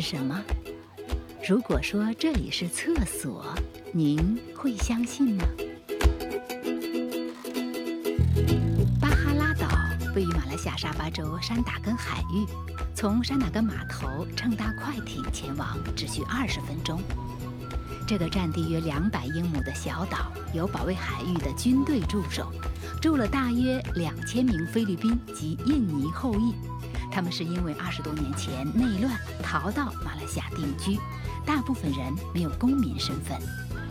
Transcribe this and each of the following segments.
是什么？如果说这里是厕所，您会相信吗？巴哈拉岛位于马来西亚沙巴州山打根海域，从山打根码头乘搭快艇前往只需二十分钟。这个占地约两百英亩的小岛，有保卫海域的军队驻守，住了大约两千名菲律宾及印尼后裔。他们是因为二十多年前内乱逃到马来西亚定居，大部分人没有公民身份。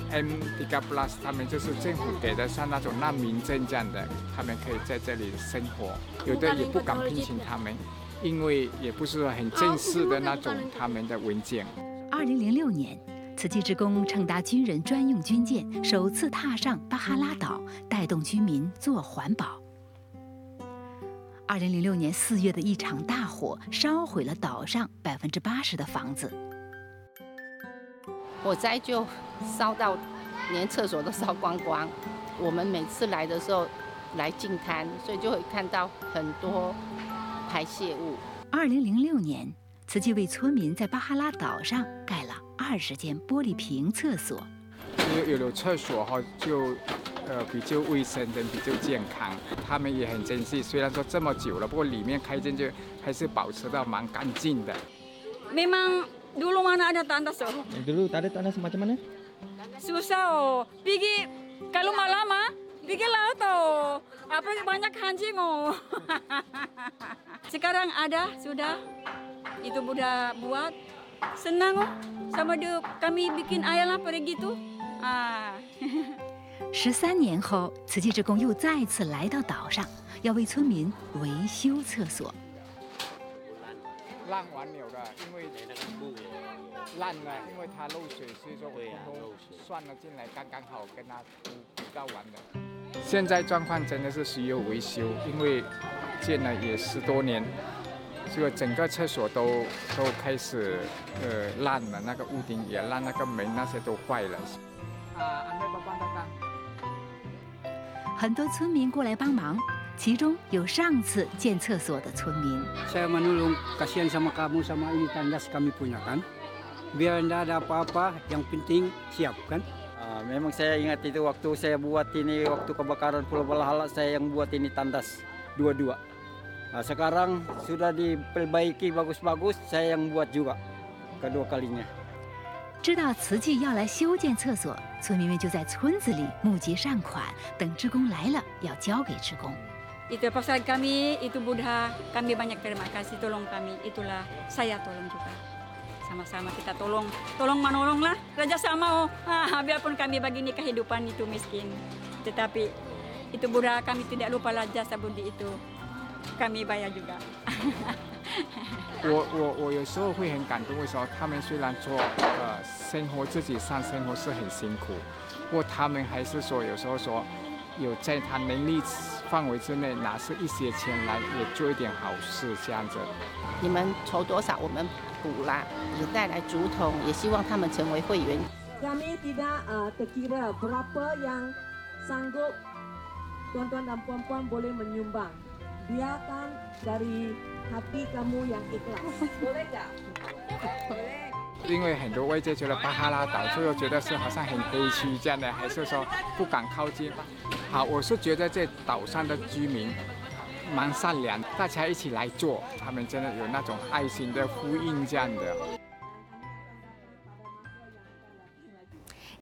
M Tiga Plus 他们就是政府给的像那种难民证这样的，他们可以在这里生活。有的也不敢聘请他们，因为也不是很正式的那种他们的文件。二零零六年，慈济职工乘搭军人专用军舰，首次踏上巴哈拉岛，带动居民做环保。二零零六年四月的一场大火烧毁了岛上百分之八十的房子，火灾就烧到连厕所都烧光光。我们每次来的时候来进滩，所以就会看到很多排泄物。二零零六年，慈济为村民在巴哈拉岛上盖了二十间玻璃瓶厕所，有有了厕所哈就。呃，比较卫生的，比较健康，他们也很珍惜。虽然说这么久了，不过里面开间就还是保持到蛮干净的。Memang dulu mana ada tandas oh? Dulu tak ada tandas macam mana? Susah oh. Pergi kalau malam ah, pergi laut oh. Apa banyak anjing oh. Sekarang ada sudah. Itu sudah buat. Senang oh. Sama dia kami bikin air lah pergi tu. Ah. 十三年后，慈济职工又再次来到岛上，要为村民维修厕所。烂完了的，因为烂了，因为它漏水，所以说我都算了进来，刚刚好跟它补到完的。现在状况真的是需要维修，因为建了也十多年，这个整个厕所都都开始呃烂了，那个屋顶也烂，那个门那些都坏了。啊，安妹帮帮大家。很多村民过来帮忙，其中有上次建厕所的村民。Saya menolong kasihan sama kamu sama ini tandas kami punya kan. Biar tidak ada apa-apa, yang penting siap kan. Memang saya ingat itu waktu saya buat ini waktu kebakaran Pulau Balahala saya yang buat ini tandas dua-dua. Sekarang sudah diperbaiki bagus-bagus, saya yang buat juga kedua kalinya. 知道慈济要来修建厕所，村民们就在村子里募集善款，等职工来了要交给职工。Itu pasal kami itu Buddha, kami banyak terima kasih tolong kami. Itulah saya tolong juga. Sama-sama kita tolong, tolong menolong lah. Raja sama oh, ah, biarpun kami begini kehidupan itu miskin, tetapi itu Buddha kami tidak lupa lah jasa bundi itu. Kami bayar juga. 我我我有时候会很感动，为什么？他们虽然说呃生活自己上生活是很辛苦，不过他们还是说有时候说有在他能力范围之内拿出一些钱来，也做一点好事这样子。你们筹多少，我们补啦，也带来竹筒，也希望他们成为会员。Kami tidak terkira berapa yang sanggup tuan-tuan dan puan-puan boleh menyumbang. 因为很多外界觉得巴哈拉岛，就觉得是好像很悲区这样的，还是说不敢靠近。好，我是觉得这岛上的居民蛮善良，大家一起来做，他们真的有那种爱心的呼应这样的。